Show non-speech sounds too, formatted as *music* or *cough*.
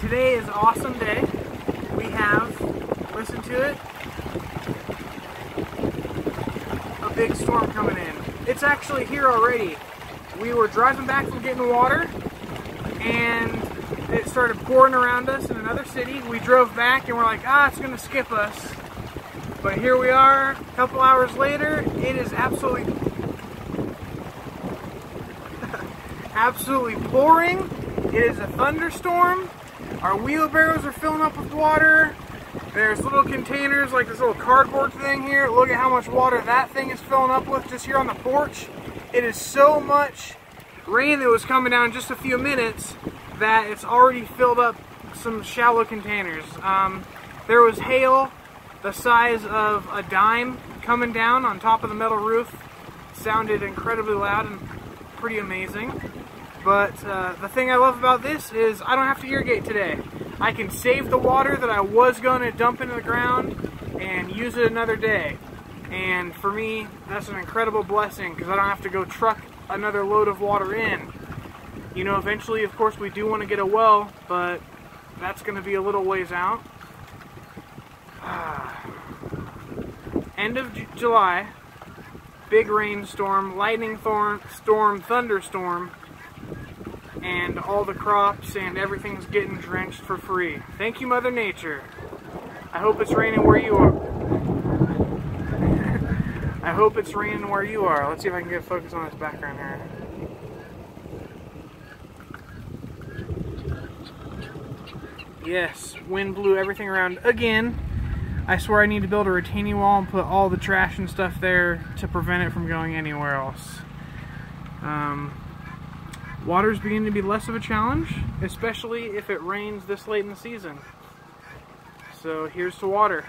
Today is awesome day. We have, listen to it, a big storm coming in. It's actually here already. We were driving back from getting water and it started pouring around us in another city. We drove back and we're like, ah, it's gonna skip us. But here we are, a couple hours later, it is absolutely *laughs* absolutely pouring. It is a thunderstorm. Our wheelbarrows are filling up with water. There's little containers like this little cardboard thing here. Look at how much water that thing is filling up with just here on the porch. It is so much rain that was coming down in just a few minutes that it's already filled up some shallow containers. Um, there was hail the size of a dime coming down on top of the metal roof. Sounded incredibly loud and pretty amazing. But uh, the thing I love about this is I don't have to irrigate today. I can save the water that I was going to dump into the ground and use it another day. And for me, that's an incredible blessing because I don't have to go truck another load of water in. You know, eventually, of course, we do want to get a well, but that's going to be a little ways out. End of J July, big rainstorm, lightning storm, thunderstorm, and all the crops and everything's getting drenched for free. Thank you, Mother Nature. I hope it's raining where you are. *laughs* I hope it's raining where you are. Let's see if I can get focus on this background here. Yes, wind blew everything around again. I swear I need to build a retaining wall and put all the trash and stuff there to prevent it from going anywhere else. Um, Water's beginning to be less of a challenge, especially if it rains this late in the season. So here's to water.